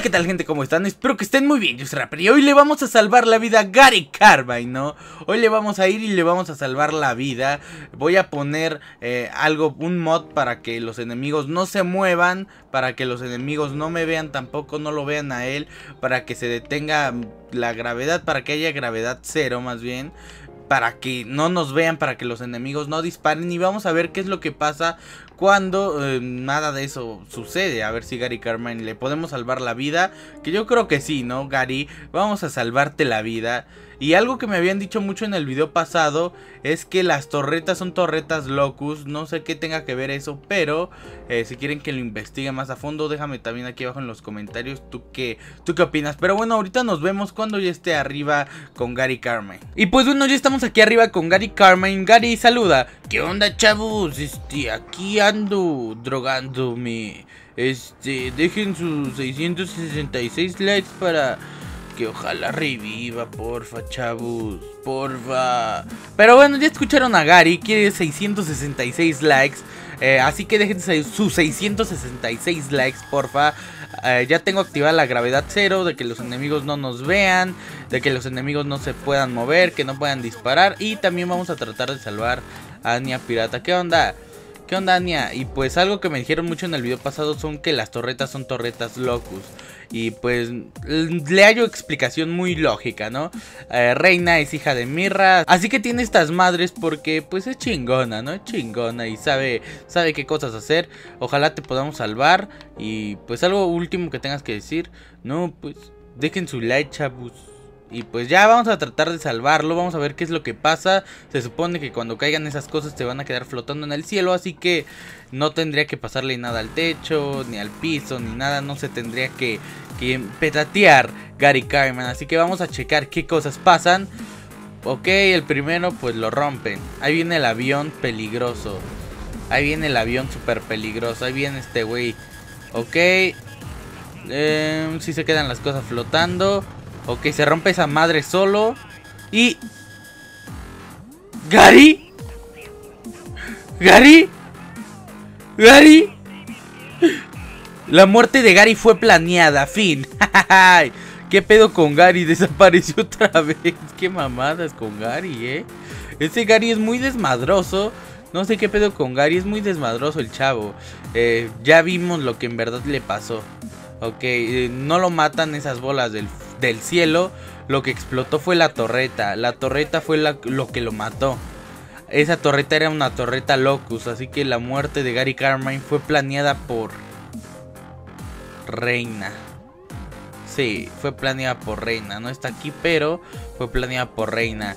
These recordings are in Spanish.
Hola, ¿qué tal gente? ¿Cómo están? Espero que estén muy bien, yo soy Rapper y hoy le vamos a salvar la vida a Gary Carvine, ¿no? Hoy le vamos a ir y le vamos a salvar la vida Voy a poner eh, algo, un mod para que los enemigos no se muevan Para que los enemigos no me vean tampoco, no lo vean a él Para que se detenga la gravedad, para que haya gravedad cero más bien para que no nos vean, para que los enemigos no disparen y vamos a ver qué es lo que pasa cuando eh, nada de eso sucede. A ver si Gary Carmen le podemos salvar la vida. Que yo creo que sí, ¿no? Gary, vamos a salvarte la vida. Y algo que me habían dicho mucho en el video pasado es que las torretas son torretas locus. No sé qué tenga que ver eso, pero eh, si quieren que lo investigue más a fondo, déjame también aquí abajo en los comentarios tú qué, tú qué opinas. Pero bueno, ahorita nos vemos cuando ya esté arriba con Gary Carmen. Y pues bueno, ya estamos aquí arriba con Gary Carmen. Gary, saluda. ¿Qué onda, chavos? Este, aquí ando drogándome. Este, dejen sus 666 likes para que ojalá reviva, porfa, chavos, porfa. Pero bueno, ya escucharon a Gary, quiere 666 likes. Eh, así que dejen sus 666 likes, porfa. Eh, ya tengo activada la gravedad cero, de que los enemigos no nos vean, de que los enemigos no se puedan mover, que no puedan disparar. Y también vamos a tratar de salvar a Anya Pirata. ¿Qué onda? ¿Qué onda, Anya? Y pues algo que me dijeron mucho en el video pasado son que las torretas son torretas locus. Y pues le hallo explicación muy lógica, ¿no? Eh, Reina es hija de Mirra, así que tiene estas madres porque pues es chingona, ¿no? Chingona y sabe, sabe qué cosas hacer. Ojalá te podamos salvar. Y pues algo último que tengas que decir, no, pues dejen su like, chavos. Y pues ya vamos a tratar de salvarlo, vamos a ver qué es lo que pasa. Se supone que cuando caigan esas cosas te van a quedar flotando en el cielo, así que no tendría que pasarle nada al techo, ni al piso, ni nada, no se tendría que, que petatear Gary Carmen. Así que vamos a checar qué cosas pasan. Ok, el primero pues lo rompen. Ahí viene el avión peligroso. Ahí viene el avión súper peligroso. Ahí viene este güey. Ok. Eh, si se quedan las cosas flotando. Ok, se rompe esa madre solo. Y... ¿Gary? ¿Gary? ¿Gary? La muerte de Gary fue planeada, fin. ¿Qué pedo con Gary? Desapareció otra vez. Qué mamadas con Gary, eh. Ese Gary es muy desmadroso. No sé qué pedo con Gary, es muy desmadroso el chavo. Eh, ya vimos lo que en verdad le pasó. Ok, eh, no lo matan esas bolas del, del, cielo. Lo que explotó fue la torreta. La torreta fue lo que lo mató. Esa torreta era una torreta locus. Así que la muerte de Gary Carmine fue planeada por Reina. Sí, fue planeada por Reina. No está aquí, pero fue planeada por Reina.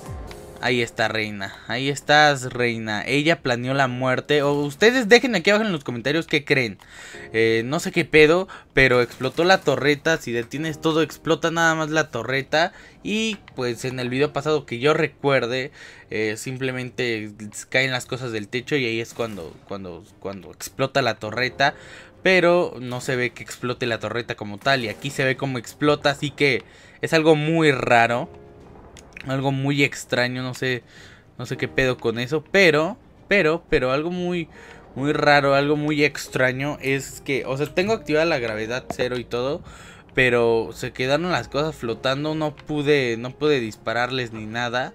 Ahí está Reina, ahí estás Reina, ella planeó la muerte, o ustedes dejen aquí abajo en los comentarios qué creen, eh, no sé qué pedo, pero explotó la torreta, si detienes todo explota nada más la torreta. Y pues en el video pasado que yo recuerde, eh, simplemente caen las cosas del techo y ahí es cuando, cuando, cuando explota la torreta, pero no se ve que explote la torreta como tal. Y aquí se ve como explota, así que es algo muy raro. Algo muy extraño, no sé, no sé qué pedo con eso, pero, pero, pero algo muy, muy raro, algo muy extraño es que, o sea, tengo activada la gravedad cero y todo, pero se quedaron las cosas flotando, no pude, no pude dispararles ni nada.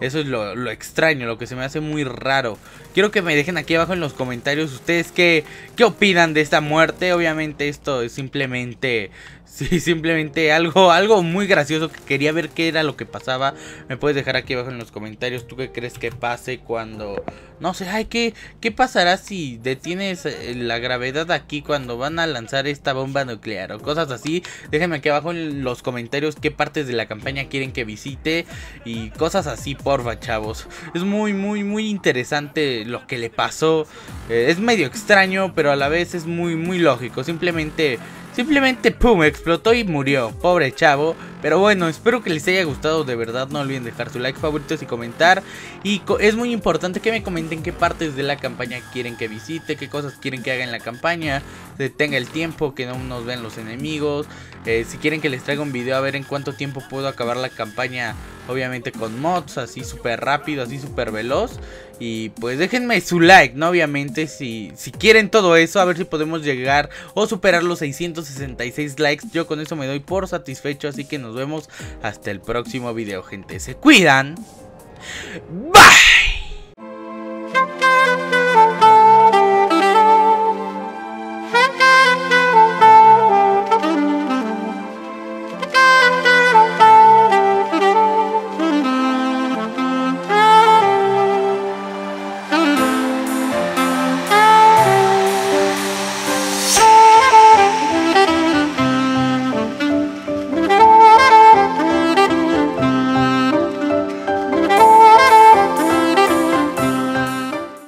Eso es lo, lo, extraño, lo que se me hace muy raro. Quiero que me dejen aquí abajo en los comentarios ustedes qué, qué opinan de esta muerte. Obviamente esto es simplemente Sí, simplemente algo, algo muy gracioso que quería ver qué era lo que pasaba. Me puedes dejar aquí abajo en los comentarios. ¿Tú qué crees que pase cuando... No sé, ay, ¿qué, qué pasará si detienes eh, la gravedad aquí cuando van a lanzar esta bomba nuclear o cosas así? Déjenme aquí abajo en los comentarios qué partes de la campaña quieren que visite y cosas así, porfa, chavos. Es muy, muy, muy interesante lo que le pasó. Eh, es medio extraño, pero a la vez es muy, muy lógico. Simplemente Simplemente, pum, explotó y murió. Pobre chavo. Pero bueno, espero que les haya gustado, de verdad no olviden dejar su like, favoritos y comentar. Y es muy importante que me comenten qué partes de la campaña quieren que visite, qué cosas quieren que haga en la campaña, detenga el tiempo, que no nos vean los enemigos. Eh, si quieren que les traiga un video a ver en cuánto tiempo puedo acabar la campaña, obviamente con mods, así súper rápido, así súper veloz. Y pues déjenme su like, ¿no? Obviamente, si, si quieren todo eso, a ver si podemos llegar o superar los 666 likes. Yo con eso me doy por satisfecho, así que nos vemos hasta el próximo video, gente. Se cuidan. Bye.